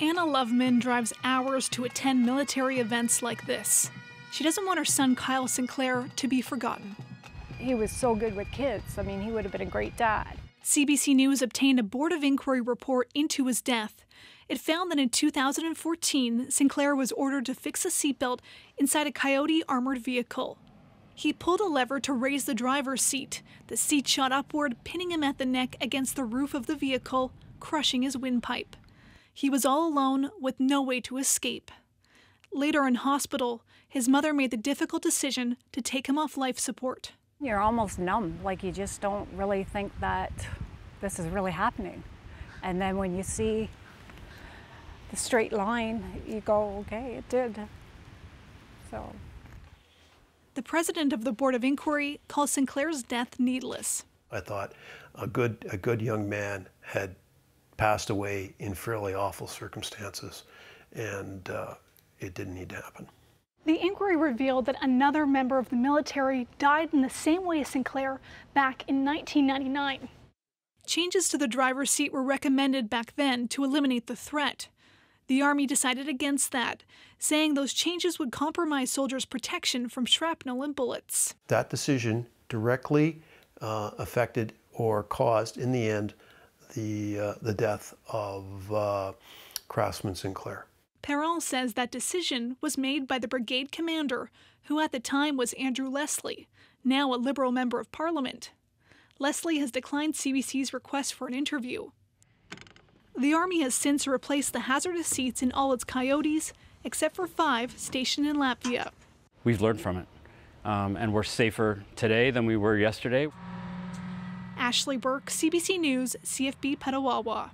Anna Loveman drives hours to attend military events like this. She doesn't want her son Kyle Sinclair to be forgotten. He was so good with kids. I mean, he would have been a great dad. CBC News obtained a Board of Inquiry report into his death. It found that in 2014, Sinclair was ordered to fix a seatbelt inside a Coyote armored vehicle. He pulled a lever to raise the driver's seat. The seat shot upward, pinning him at the neck against the roof of the vehicle, crushing his windpipe. He was all alone with no way to escape. Later in hospital, his mother made the difficult decision to take him off life support. You're almost numb, like you just don't really think that this is really happening. And then when you see the straight line, you go, okay, it did. So. The president of the Board of Inquiry calls Sinclair's death needless. I thought a good, a good young man had passed away in fairly awful circumstances, and uh, it didn't need to happen. The inquiry revealed that another member of the military died in the same way as Sinclair back in 1999. Changes to the driver's seat were recommended back then to eliminate the threat. The Army decided against that, saying those changes would compromise soldiers' protection from shrapnel and bullets. That decision directly uh, affected or caused, in the end, the, uh, the death of uh, Craftsman Sinclair. Perron says that decision was made by the brigade commander, who at the time was Andrew Leslie, now a Liberal member of Parliament. Leslie has declined CBC's request for an interview. The Army has since replaced the hazardous seats in all its coyotes, except for five stationed in Latvia. We've learned from it, um, and we're safer today than we were yesterday. Ashley Burke, CBC News, CFB Petawawa.